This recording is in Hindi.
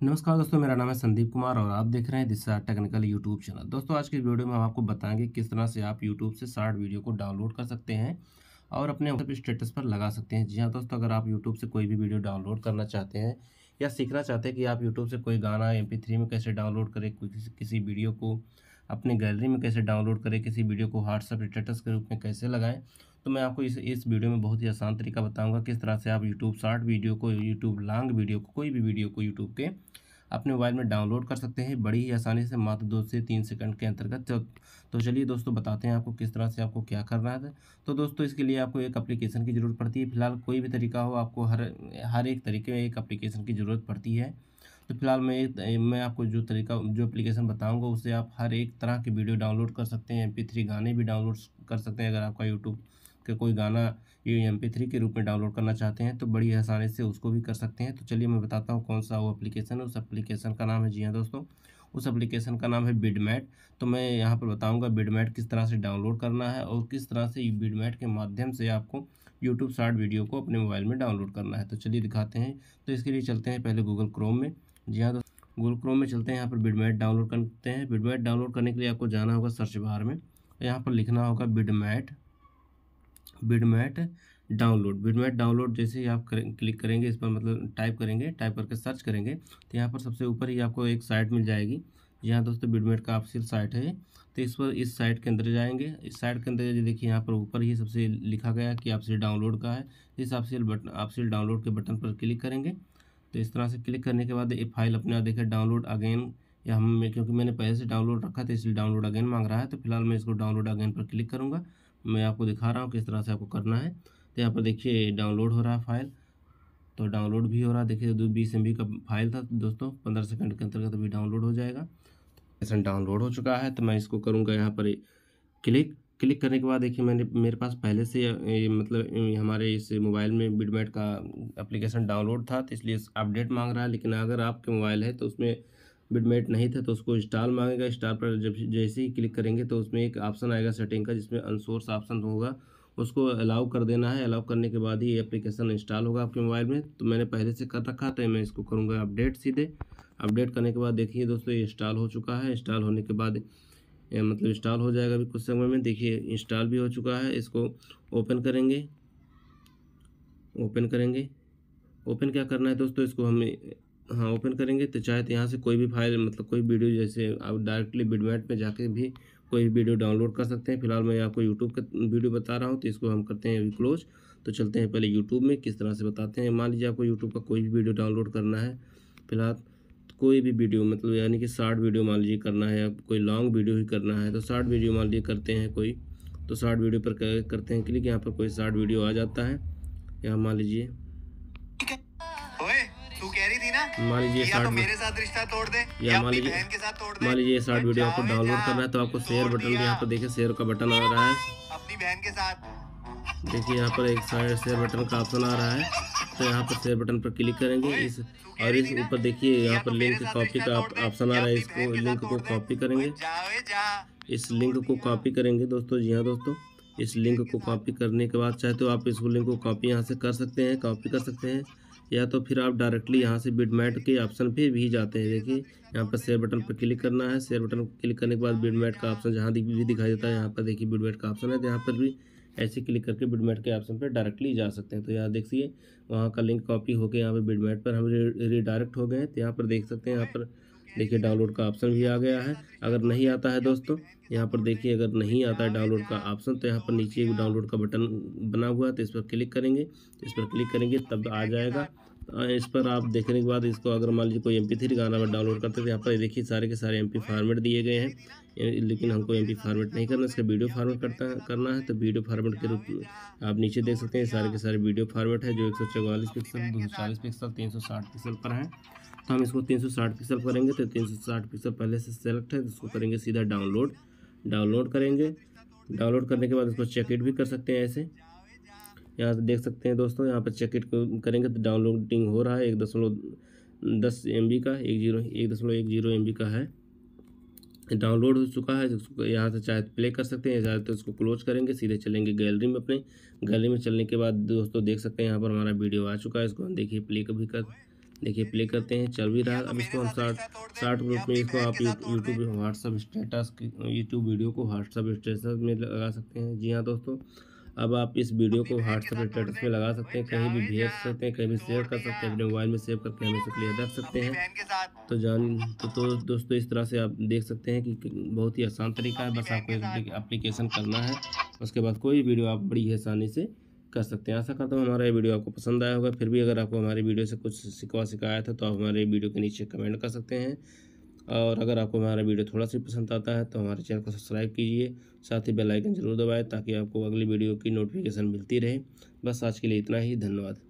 नमस्कार दोस्तों, मेरा नाम है संदीप कुमार और आप देख रहे हैं दिशा टेक्निकल यूट्यूब चैनल। दोस्तों, आज की वीडियो में हम आपको बताएँगे किस तरह से आप यूट्यूब से शार्ट वीडियो को डाउनलोड कर सकते हैं और अपने व्हाट्सएप स्टेटस पर लगा सकते हैं। जी हाँ दोस्तों, अगर आप यूट्यूब से कोई भी वीडियो डाउनलोड करना चाहते हैं या सीखना चाहते हैं कि आप यूट्यूब से कोई गाना एम में कैसे डाउनलोड करें किसी किसी वीडियो को अपने गैलरी में कैसे डाउनलोड करें किसी वीडियो को व्हाट्सएप स्टेटस के रूप में कैसे लगाएँ। तो मैं आपको इस इस वीडियो में बहुत ही आसान तरीका बताऊँगा किस तरह से आप यूट्यूब शॉर्ट वीडियो को यूट्यूब लॉन्ग वीडियो को कोई भी वीडियो को यूट्यूब के अपने मोबाइल में डाउनलोड कर सकते हैं बड़ी ही आसानी से मात्र दो से तीन सेकंड के अंतर्गत। तो, तो चलिए दोस्तों बताते हैं आपको किस तरह से आपको क्या करना है। तो दोस्तों इसके लिए आपको एक एप्लीकेशन की ज़रूरत पड़ती है। फ़िलहाल कोई भी तरीका हो आपको हर हर एक तरीके में एक एप्लीकेशन की ज़रूरत पड़ती है। तो फ़िलहाल मैं एक मैं आपको जो तरीका, जो एप्लीकेशन बताऊँगा उससे आप हर एक तरह की वीडियो डाउनलोड कर सकते हैं एम गाने भी डाउनलोड कर सकते हैं, अगर आपका यूट्यूब के कोई गाना ये एम के रूप में डाउनलोड करना चाहते हैं तो बड़ी आसानी से उसको भी कर सकते हैं। तो चलिए मैं बताता हूँ कौन सा वो एप्लीकेशन है, उस एप्लीकेशन का नाम है, जी हाँ दोस्तों, उस एप्लीकेशन का नाम है बिडमैट तो मैं यहाँ पर बताऊँगा बिडमैट किस तरह से डाउनलोड करना है और किस तरह से बिडमैट के माध्यम से आपको यूट्यूब शार्ट वीडियो को अपने मोबाइल में डाउनलोड करना है। तो चलिए दिखाते हैं। तो इसके लिए चलते हैं पहले गूगल क्रोम में। जी हाँ दोस्तों गूगल क्रोम में चलते हैं, यहाँ पर बिडमैट डाउनलोड करते हैं। बिडमैट डाउनलोड करने के लिए आपको जाना होगा सर्च बार में। यहाँ पर लिखना होगा बिडमैट बिडमैट डाउनलोड बिडमैट डाउनलोड जैसे ही आप क्लिक करेंगे, इस पर मतलब टाइप करेंगे टाइप करके सर्च करेंगे तो यहाँ पर सबसे ऊपर ही आपको एक साइट मिल जाएगी। यहाँ दोस्तों बिडमेट का ऑफिशियल साइट है तो इस पर, इस साइट के अंदर जाएँगे। इस साइट के अंदर देखिए यहाँ पर ऊपर ही सबसे लिखा गया कि आपसे डाउनलोड का है। इस ऑफिशियल बटन ऑफिशियल डाउनलोड के बटन पर क्लिक करेंगे। तो इस तरह से क्लिक करने के बाद ये फ़ाइल अपने आप देखें डाउनलोड अगेन या हम क्योंकि मैंने पहले से डाउनलोड रखा था, इसलिए डाउनलोड अगेन मांग रहा है। तो फ़िलहाल मैं इसको डाउनलोड अगेन पर क्लिक करूँगा। मैं आपको दिखा रहा हूँ किस तरह से आपको करना है। तो यहाँ पर देखिए डाउनलोड हो रहा है फ़ाइल। तो डाउनलोड भी हो रहा है। देखिए दो बीस एम का फ़ाइल था दोस्तों, पंद्रह सेकंड के अंतर्गत अभी डाउनलोड हो जाएगा। ऐसा डाउनलोड हो चुका है। तो मैं इसको करूँगा यहाँ पर क्लिक। क्लिक करने के बाद देखिए मैंने, मेरे पास पहले से मतलब हमारे इस मोबाइल में बिडमेट का एप्लीकेशन डाउनलोड था तो इसलिए अपडेट मांग रहा है। लेकिन अगर आपके मोबाइल है तो उसमें बिडमेट नहीं था तो उसको इंस्टॉल मांगेगा। इंस्टॉल पर जब जैसे ही क्लिक करेंगे तो उसमें एक ऑप्शन आएगा सेटिंग का, जिसमें अनसोर्स ऑप्शन होगा। उसको अलाउ कर देना है। अलाउ करने के बाद ही एप्लीकेशन इंस्टॉल होगा आपके मोबाइल में। तो मैंने पहले से कर रखा तो मैं इसको करूँगा अपडेट सीधे। अपडेट करने के बाद देखिए दोस्तों, ये इंस्टॉल हो चुका है। इंस्टॉल होने के बाद मतलब इंस्टॉल हो जाएगा अभी कुछ समय में। देखिए इंस्टॉल भी हो चुका है, इसको ओपन करेंगे। ओपन करेंगे। ओपन क्या करना है दोस्तों? इसको हमें हाँ ओपन करेंगे। तो चाहे तो यहाँ से कोई भी फ़ाइल मतलब कोई वीडियो जैसे आप डायरेक्टली बिडमेट में जाके भी कोई भी वीडियो डाउनलोड कर सकते हैं। फ़िलहाल मैं आपको यूट्यूब का वीडियो बता रहा हूँ तो इसको हम करते हैं अभी क्लोज तो चलते हैं पहले यूट्यूब में, किस तरह से बताते हैं। मान लीजिए आपको यूट्यूब का कोई भी वीडियो डाउनलोड करना है, फ़िलहाल कोई भी वीडियो मतलब यानी कि शार्ट वीडियो मान लीजिए करना है या कोई लॉन्ग वीडियो ही करना है तो शार्ट वीडियो मान लीजिए करते हैं कोई तो शार्ट वीडियो पर करते हैं क्लिक यहाँ पर कोई शार्ट वीडियो आ जाता है। यहाँ मान लीजिए। मान लीजिए तो मेरे साथ रिश्ता तोड़ दे या, मान लीजिए मान लीजिए शार्ट वीडियो आपको डाउनलोड करना है तो आपको शेयर बटन यहाँ पर देखिए शेयर का बटन आ रहा है। अपनी बहन के साथ। देखिए, यहाँ पर एक साइड शेयर बटन का ऑप्शन आ रहा है। तो यहाँ पर शेयर बटन पर क्लिक करेंगे। इस, और इस ऊपर देखिए, यहाँ पर लिंक कॉपी का ऑप्शन आ रहा है। इसको लिंक को कॉपी करेंगे। इस लिंक को कॉपी करेंगे दोस्तों, जी हाँ दोस्तों। इस लिंक को कॉपी करने के बाद चाहे तो आप इस लिंक को कॉपी यहाँ से कर सकते हैं कॉपी कर सकते हैं। या तो फिर आप डायरेक्टली यहाँ से बिडमेट के ऑप्शन पे भी जाते हैं। देखिए, यहाँ पर शेयर बटन पर क्लिक करना है। शेयर बटन क्लिक करने के बाद बिडमेट का ऑप्शन जहाँ भी दिखाई देता है, यहाँ पर देखिए बिडमेट का ऑप्शन है। तो यहाँ पर भी ऐसे क्लिक करके बिडमेट के ऑप्शन पर डायरेक्टली जा सकते हैं। तो यहाँ देखिए, वहाँ का लिंक कॉपी होकर यहाँ पर बिडमेट पर हम रिडायरेक्ट हो गए हैं। तो यहाँ पर देख सकते हैं, यहाँ पर देखिए डाउनलोड का ऑप्शन भी आ गया है। अगर नहीं आता है दोस्तों, यहाँ पर देखिए, अगर नहीं आता है डाउनलोड का ऑप्शन तो यहाँ पर नीचे एक डाउनलोड का बटन बना हुआ है तो इस पर क्लिक करेंगे। इस पर क्लिक करेंगे, तब आ जाएगा। इस पर आप देखने के बाद इसको अगर मान लीजिए कोई एम पी थ्री गाना में डाउनलोड करते तो यहाँ पर देखिए सारे के सारे एम पी फार्मेट दिए गए हैं। लेकिन हमको एम पी फार्मेट नहीं करना, इसका वीडियो फार्मेट करता करना है तो वीडियो फार्मेट के रूप आप नीचे देख सकते हैं सारे के सारे वीडियो फार्मेट है, जो एक सौ चौवालीस पिक्सल दो सौ चालीस पिक्सल तीन सौ साठ पिक्सल पर है। तो हम इसको तीन सौ साठ पिक्सल करेंगे तो तीन सौ साठ पिक्सल पहले से सेलेक्ट है उसको करेंगे सीधा डाउनलोड डाउनलोड करेंगे। डाउनलोड करने के बाद इसको चेकइट भी कर सकते हैं ऐसे। यहाँ से देख सकते हैं दोस्तों, यहाँ पर चेकइट करेंगे तो डाउनलोडिंग हो रहा है एक दशमलव दस एमबी का, एक ज़ीरो, एक दशमलव एक ज़ीरो एमबी का है। डाउनलोड हो चुका है यहाँ से चाहे प्ले कर सकते हैं, चाहे तो इसको क्लोज करेंगे, सीधे चलेंगे गैलरी में अपने। गैलरी में चलने के बाद दोस्तों देख सकते हैं यहाँ पर हमारा वीडियो आ चुका है, इसको हम देखिए प्ले भी कर, देखिए प्ले करते हैं, चल भी रहा अब इसको हम शार्ट शार्ट ग्रुप में इसको आप YouTube WhatsApp status YouTube video को व्हाट्सअप स्टेटस में लगा सकते हैं। जी हाँ दोस्तों अब आप इस वीडियो को व्हाट्सएप स्टेटस में लगा सकते हैं कहीं भी भेज सकते हैं कहीं भी शेयर कर सकते हैं अपने मोबाइल में सेव करके हमेशा के लिए रख सकते हैं। तो जान तो, तो दोस्तों इस तरह से आप देख सकते हैं कि बहुत ही आसान तरीका है बस आपको एप्लीकेशन करना है उसके बाद कोई वीडियो आप बड़ी आसानी से कर सकते हैं। आशा करता हूँ हमारा ये वीडियो आपको पसंद आया होगा फिर भी अगर आपको हमारी वीडियो से कुछ सिखवा शिकायत था तो आप हमारे वीडियो के नीचे कमेंट कर सकते हैं। और अगर आपको हमारा वीडियो थोड़ा सा पसंद आता है तो हमारे चैनल को सब्सक्राइब कीजिए। साथ ही बेल आइकन ज़रूर दबाएँ, ताकि आपको अगली वीडियो की नोटिफिकेशन मिलती रहे। बस आज के लिए इतना ही, धन्यवाद।